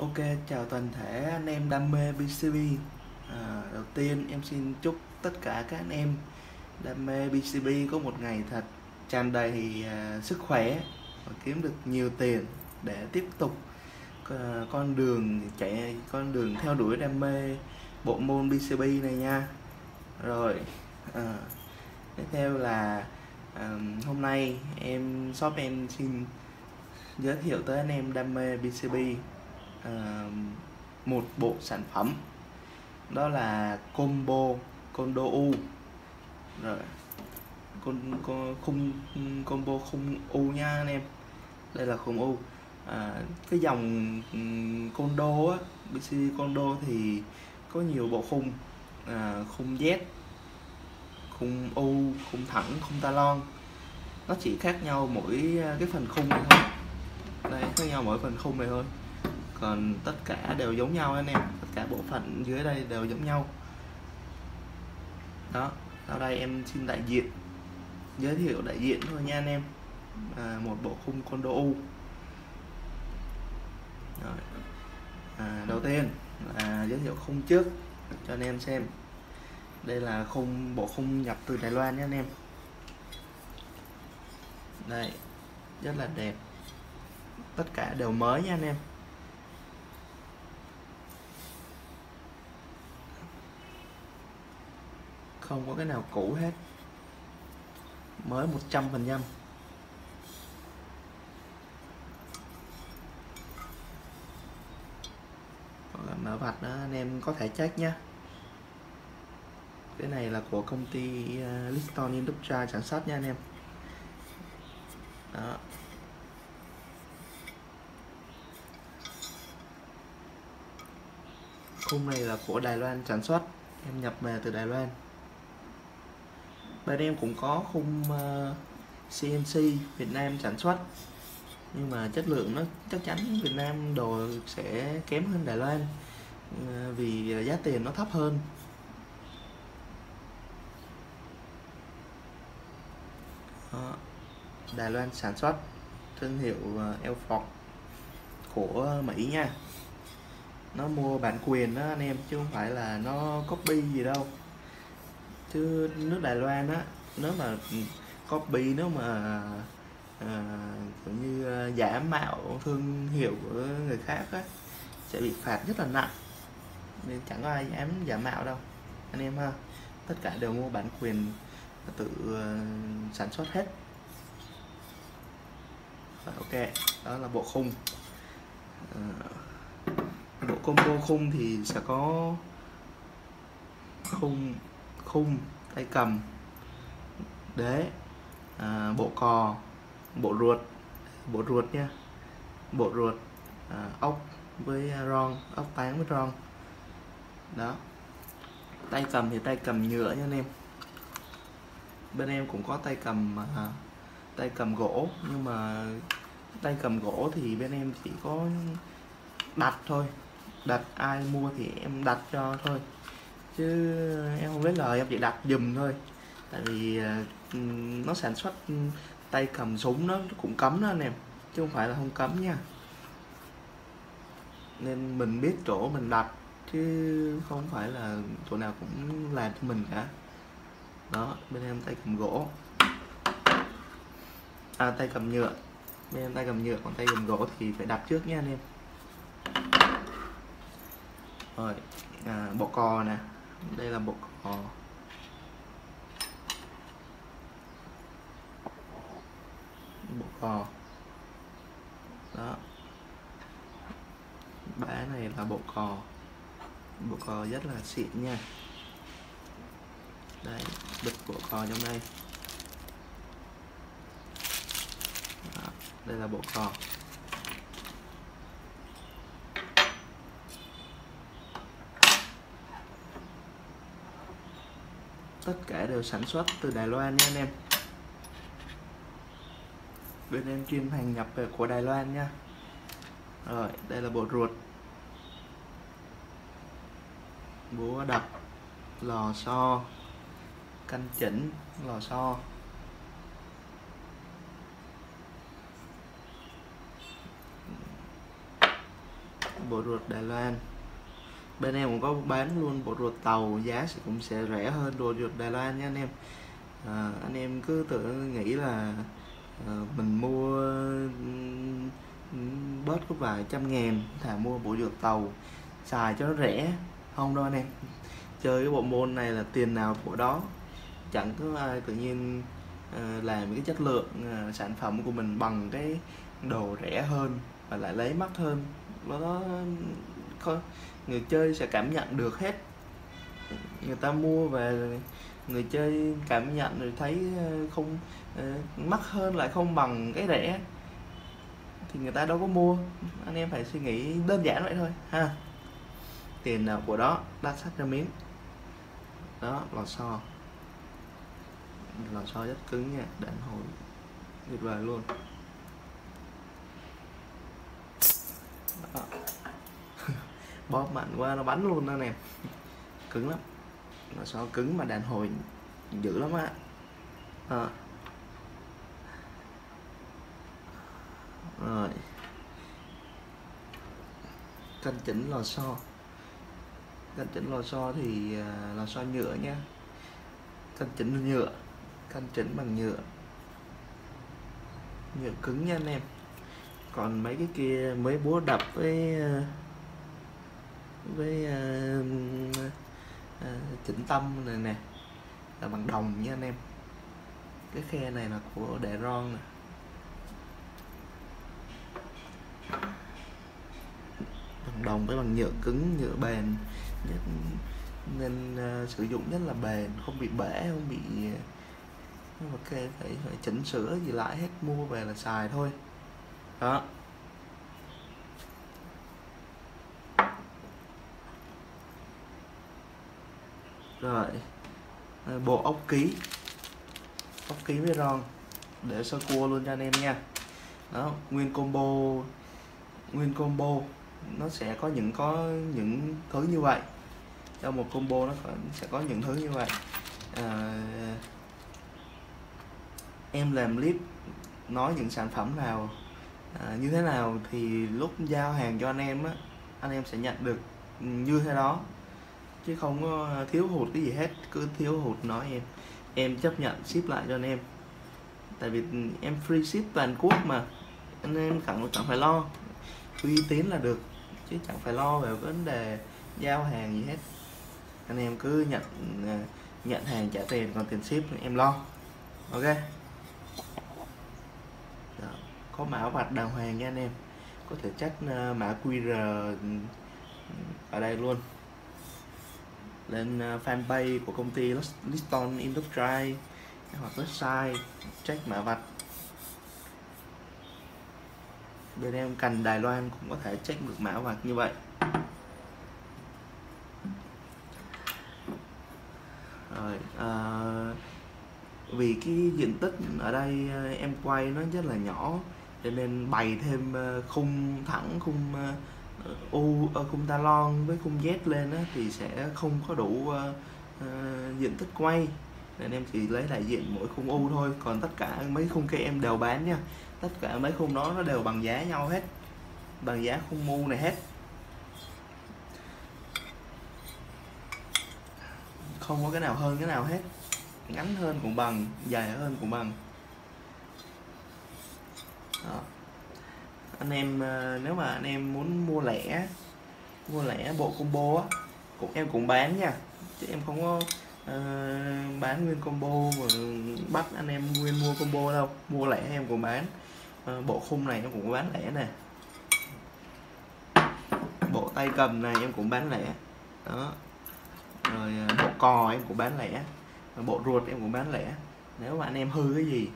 Ok, chào toàn thể anh em đam mê BCB à, Đầu tiên em xin chúc tất cả các anh em đam mê BCB có một ngày thật tràn đầy à, sức khỏe và kiếm được nhiều tiền để tiếp tục à, con đường chạy con đường theo đuổi đam mê bộ môn BCB này nha. Rồi à, tiếp theo là à, hôm nay em shop em xin giới thiệu tới anh em đam mê BCB uh, một bộ sản phẩm. Đó là combo condo u. Rồi con, con khung combo khung u nha anh em. Đây là khung u. À, cái dòng condo á BC condo thì có nhiều bộ khung. À, khung Z khung u khung thẳng khung talon. Nó chỉ khác nhau mỗi à, cái phần khung này thôi. Đây khác nhau mỗi phần khung này thôi còn tất cả đều giống nhau anh em. Tất cả bộ phận dưới đây đều giống nhau. Đó sau đây em xin đại diện giới thiệu đại diện thôi nha anh em. À, một bộ khung condo U. Rồi. À, đầu tiên là giới thiệu khung trước cho anh em xem. Đây là khung bộ khung nhập từ Đài Loan nhé anh em. Đây rất là đẹp. Tất cả đều mới nha anh em. Không có cái nào cũ hết. Mới 100 phần trăm. Mở vạch đó anh em có thể check nhé cái này là của công ty uh, Liston Industria sản xuất nha anh em. Đó. Khung này là của Đài Loan sản xuất. Em nhập về từ Đài Loan bên em cũng có khung ờ, CNC Việt Nam sản xuất. Nhưng mà chất lượng nó chắc chắn Việt Nam đồ sẽ kém hơn Đài Loan ờ, vì giá tiền nó thấp hơn. Đó. Đài Loan sản xuất thương hiệu ờ, Elford của Mỹ nha. Nó mua bản quyền đó anh em, chứ không phải là nó copy gì đâu chứ nước Đài Loan á nếu mà copy nếu mà à, như à, giả mạo thương hiệu của người khác á sẽ bị phạt rất là nặng. Nên chẳng có ai dám giả mạo đâu. Anh em ha tất cả đều mua bản quyền tự uh, sản xuất hết. Rồi, ok đó là bộ khung. À, bộ combo khung thì sẽ có khung khung tay cầm đế à, bộ cò bộ ruột bộ ruột nha bộ ruột à, ốc với ron ốc tán với ron đó. Tay cầm thì tay cầm nhựa nha anh em. Bên em cũng có tay cầm à, tay cầm gỗ nhưng mà tay cầm gỗ thì bên em chỉ có đặt thôi. Đặt ai mua thì em đặt cho thôi chứ em không lấy lời em chỉ đặt dùm thôi. Tại vì ờ, nó sản xuất tay cầm súng nó cũng cấm đó anh em. Chứ không phải là không cấm nha. Nên mình biết chỗ mình đặt chứ không phải là chỗ nào cũng làm cho mình cả. Đó bên em tay cầm gỗ. À tay cầm nhựa. Bên em tay cầm nhựa còn tay cầm gỗ thì phải đặt trước nha anh em. Rồi à, bộ cò nè đây là bộ cò bộ cò đó. Bã này là bộ cò. Bộ cò rất là xịn nha. Đây bịch bộ cò trong đây. Đó, đây là bộ cò. Tất cả đều sản xuất từ Đài Loan nha anh em. Bên em chuyên hàng nhập về của Đài Loan nha. Rồi, đây là bộ ruột. Búa đập, lò xo, canh chỉnh, lò xo. Bộ ruột Đài Loan bên em cũng có bán luôn bộ ruột tàu giá sẽ cũng sẽ rẻ hơn bộ ruột Đài Loan nha anh em. À, anh em cứ tự nghĩ là à, mình mua bớt có vài trăm ngàn thà mua bộ ruột tàu xài cho nó rẻ không đâu anh em. Chơi cái bộ môn này là tiền nào của đó chẳng có ai tự nhiên à, làm cái chất lượng à, sản phẩm của mình bằng cái đồ rẻ hơn và lại lấy mắc hơn. Đó người chơi sẽ cảm nhận được hết. Người ta mua về người chơi cảm nhận rồi thấy ờ, không ờ, mắc hơn lại không bằng cái rẻ. Thì người ta đâu có mua. Anh em phải suy nghĩ đơn giản vậy thôi, ha. Tiền nào của đó, đắt sách ra miếng. Đó, lò xo. Lò xo rất cứng nha, đạn hồi tuyệt vời luôn. Đó bóp mạnh qua nó bắn luôn đó nè. Cứng lắm. Lò xo cứng mà đàn hồi dữ lắm á. À. rồi. Canh chỉnh lò xo. Canh chỉnh lò xo thì à, lò xo nhựa nha. Canh chỉnh nhựa. Canh chỉnh bằng nhựa. Nhựa cứng nha anh em. Còn mấy cái kia mấy búa đập với uh, với uh, uh, chỉnh tâm này nè là bằng đồng nha anh em. Cái khe này là của đệ ron nè. Bằng đồng với bằng nhựa cứng nhựa bền. Nên uh, sử dụng rất là bền không bị bể không bị ờ, ok phải phải chỉnh sửa gì lại hết mua về là xài thôi. Đó. Rồi. Bộ ốc ký. Ốc ký với ron. Để sơ cua luôn cho anh em nha. Đó nguyên combo nguyên combo. Nó sẽ có những có những thứ như vậy. Trong một combo nó sẽ có những thứ như vậy. À, em làm clip nói những sản phẩm nào à, như thế nào thì lúc giao hàng cho anh em á anh em sẽ nhận được như thế đó chứ không có thiếu hụt cái gì hết, cứ thiếu hụt nói em. Em chấp nhận ship lại cho anh em. Tại vì em free ship toàn quốc mà, anh em chẳng chẳng phải lo. Uy tín là được, chứ chẳng phải lo về vấn đề giao hàng gì hết. Anh em cứ nhận à, nhận hàng trả tiền, còn tiền ship em lo. Ok? Đó. có mã vạch đàng hoàng nha anh em. Có thể check à, mã QR ở đây luôn lên à, fanpage của công ty Liston Industry hoặc website check mã vạch. Bên em cành Đài Loan cũng có thể check được mã vạch như vậy. Rồi à, vì cái diện tích ở đây à, em quay nó rất là nhỏ cho nên bày thêm à, khung thẳng khung u uh, khung talon với khung z lên á, thì sẽ không có đủ uh, uh, diện tích quay. Nên em chỉ lấy đại diện mỗi khung u thôi còn tất cả mấy khung kia em đều bán nha. Tất cả mấy khung đó nó đều bằng giá nhau hết bằng giá khung mu này hết. Không có cái nào hơn cái nào hết. Ngắn hơn cũng bằng dài hơn cũng bằng. Đó anh em ờ, nếu mà anh em muốn mua lẻ mua lẻ bộ combo á cũng em cũng bán nha. Chứ em không có uh, bán nguyên combo mà bắt anh em nguyên mua combo đâu. Mua lẻ em cũng bán. Uh, bộ khung này em cũng bán lẻ nè. Bộ tay cầm này em cũng bán lẻ. Đó. Rồi uh, bộ cò em cũng bán lẻ. Bộ ruột em cũng bán lẻ. Nếu mà anh em hư cái gì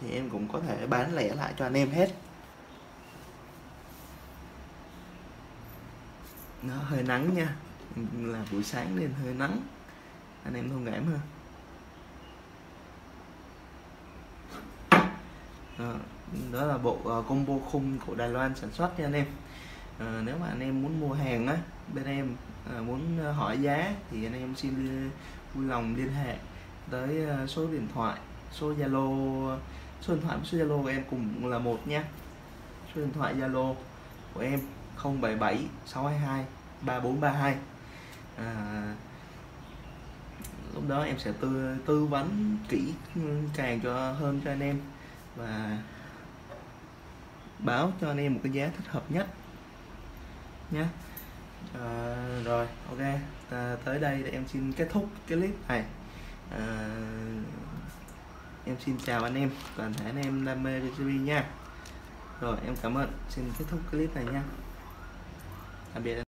thì em cũng có thể bán lẻ lại cho anh em hết. Nó hơi nắng nha. Là buổi sáng nên hơi nắng. Anh em thông cảm ha đó, ờ, đó là bộ uh, combo khung của Đài Loan sản xuất nha anh em. À, nếu mà anh em muốn mua hàng á bên em à, muốn hỏi giá thì anh em xin vui lòng liên hệ tới số điện thoại số Zalo số điện thoại số Zalo của em cùng là một nha. Số điện thoại Zalo của em. 077 622 3432 à, lúc đó em sẽ tư tư vấn kỹ càng cho hơn cho anh em và báo cho anh em một cái giá thích hợp nhất nhé à, rồi ok. À, tới đây thì em xin kết thúc cái clip này. À, em xin chào anh em toàn thể anh em đam mê BCB nha. Rồi em cảm ơn. Xin kết thúc clip này nha. también